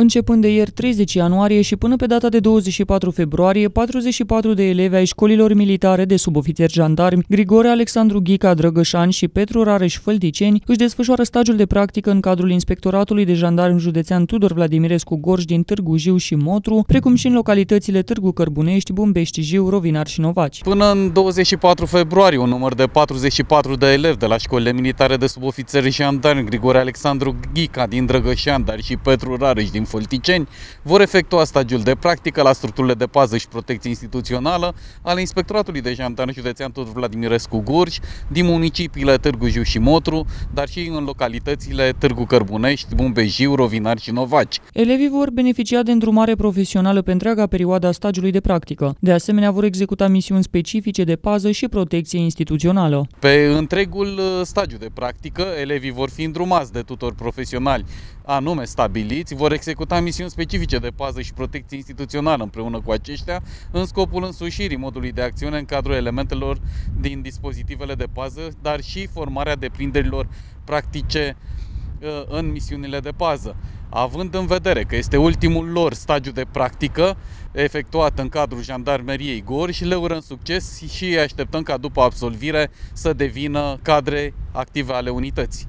Începând de ieri 30 ianuarie și până pe data de 24 februarie, 44 de elevi ai școlilor militare de subofițeri jandarmi Grigore Alexandru Ghica Drăgășan și Petru Rareș Fălticeni își desfășoară stagiul de practică în cadrul Inspectoratului de Jandarmi Județean Tudor Vladimirescu Gorj din Târgu Jiu și Motru, precum și în localitățile Târgu Cărbunești, Bumbești, Jiu, Rovinar și Novaci. Până în 24 februarie, un număr de 44 de elevi de la școlile militare de subofițeri jandarmi Grigore Alexandru Ghica din Drăgășan, dar și Petru Rareș din Fălticeni vor efectua stagiul de practică la structurile de pază și protecție instituțională ale Inspectoratului de Jandarmi Județean Tudor Vladimirescu Gurj, din municipiile Târgu Jiu și Motru, dar și în localitățile Târgu Cărbunești, Bumbejiu, Rovinar și Novaci. Elevii vor beneficia de îndrumare profesională pe întreaga perioadă a stagiului de practică. De asemenea, vor executa misiuni specifice de pază și protecție instituțională. Pe întregul uh, stagiu de practică, elevii vor fi îndrumați de tutori profesionali anume stabiliți, vor executa misiuni specifice de pază și protecție instituțională împreună cu aceștia, în scopul însușirii modului de acțiune în cadrul elementelor din dispozitivele de pază, dar și formarea deprinderilor practice uh, în misiunile de pază. Având în vedere că este ultimul lor stagiu de practică efectuat în cadrul Jandarmeriei Gor și le urăm succes și așteptăm ca după absolvire să devină cadre active ale unității.